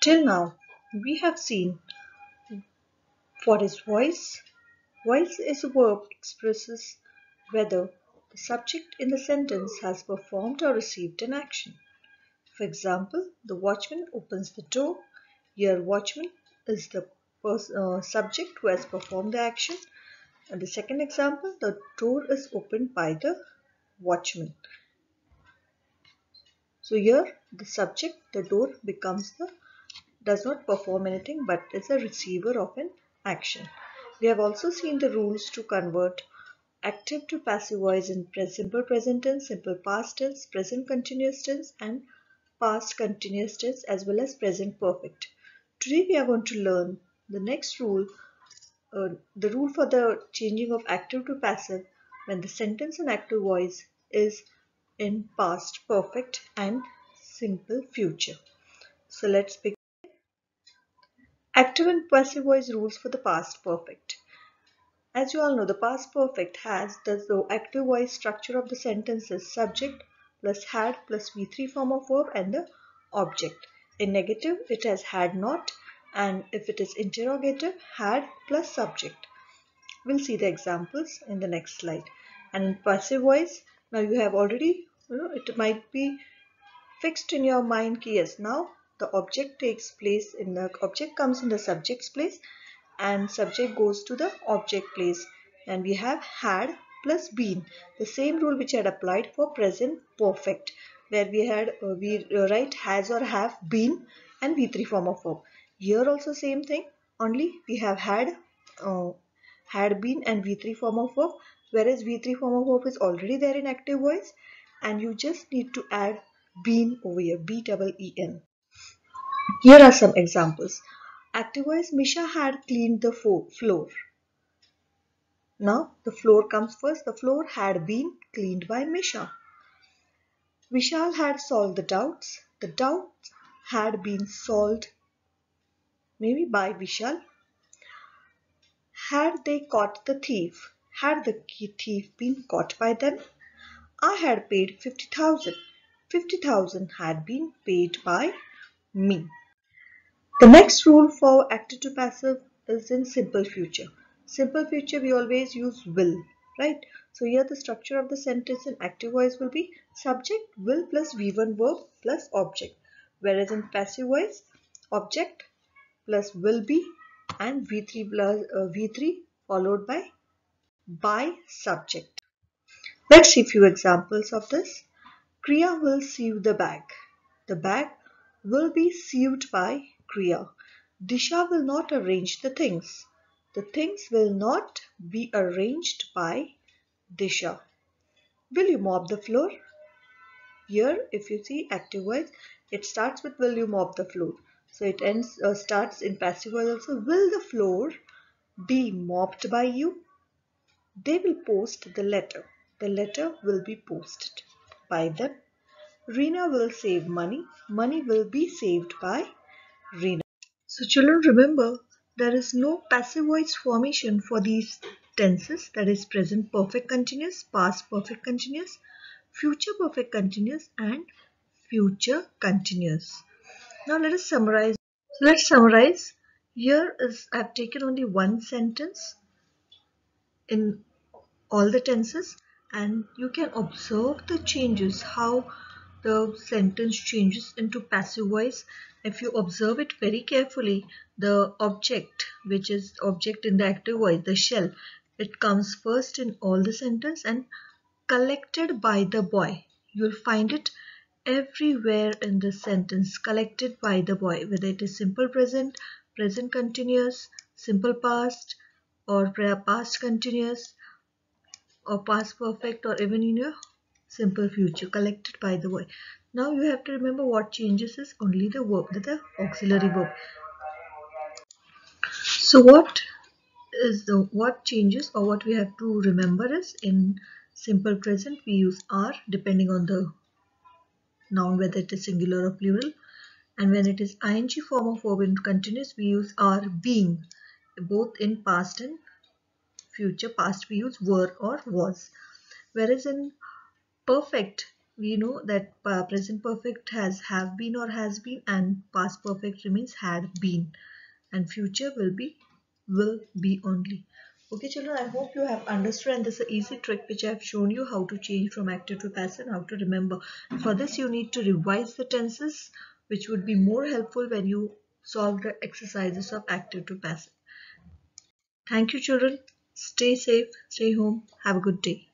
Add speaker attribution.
Speaker 1: Till now, we have seen what is voice. Voice is a verb expresses whether the subject in the sentence has performed or received an action. For example, the watchman opens the door. Here, watchman is the uh, subject who has performed the action. And the second example, the door is opened by the watchman. So here the subject, the door becomes the, does not perform anything but is a receiver of an action. We have also seen the rules to convert active to passive voice in simple present tense, simple past tense, present continuous tense and past continuous tense as well as present perfect. Today we are going to learn the next rule, uh, the rule for the changing of active to passive when the sentence in active voice is in past perfect and simple future. So let's begin. Active and passive voice rules for the past perfect. As you all know, the past perfect has the active voice structure of the sentences subject plus had plus V3 form of verb and the object. In negative, it has had not and if it is interrogative, had plus subject. We'll see the examples in the next slide. And in passive voice, now you have already you know it might be fixed in your mind yes now the object takes place in the object comes in the subject's place and subject goes to the object place. And we have had plus been the same rule which had applied for present perfect where we had uh, we write has or have been and v3 form of verb. Here also same thing only we have had uh, had been and v3 form of verb whereas v3 form of verb is already there in active voice and you just need to add been over here b double e n here are some examples. Active voice misha had cleaned the floor. Now the floor comes first. The floor had been cleaned by misha. Vishal had solved the doubts. The doubts had been solved maybe by vishal. Had they caught the thief? Had the thief been caught by them? I had paid 50,000. 50,000 had been paid by me. The next rule for active to passive is in simple future. Simple future we always use will, right? So here the structure of the sentence in active voice will be subject will plus V1 verb plus object. Whereas in passive voice object plus will be and V3 plus uh, V3 followed by by subject. Let's see a few examples of this. Kriya will sieve the bag. The bag will be sieved by Kriya. Disha will not arrange the things. The things will not be arranged by Disha. Will you mop the floor? Here, if you see active voice, it starts with will you mop the floor. So it ends uh, starts in passive voice also. Will the floor be mopped by you? They will post the letter. The letter will be posted by them. Rina will save money. Money will be saved by So children remember there is no passive voice formation for these tenses that is present perfect continuous, past perfect continuous, future perfect continuous and future continuous. Now let us summarize. So let's summarize. Here is I have taken only one sentence in all the tenses and you can observe the changes how the sentence changes into passive voice if you observe it very carefully the object which is object in the active voice the shell it comes first in all the sentence and collected by the boy you'll find it everywhere in the sentence collected by the boy whether it is simple present present continuous simple past or past continuous or past perfect or even in your simple future collected by the verb. Now you have to remember what changes is only the verb, the auxiliary verb. So what is the what changes or what we have to remember is in simple present we use are depending on the noun whether it is singular or plural. And when it is ing form of verb in continuous we use are being. Both in past and future past we use were or was. Whereas in perfect we know that uh, present perfect has have been or has been and past perfect remains had been. And future will be will be only. Okay children i hope you have understood and this is an easy trick which i have shown you how to change from active to passive how to remember. For this you need to revise the tenses which would be more helpful when you solve the exercises of active to passive. Thank you children. Stay safe. Stay home. Have a good day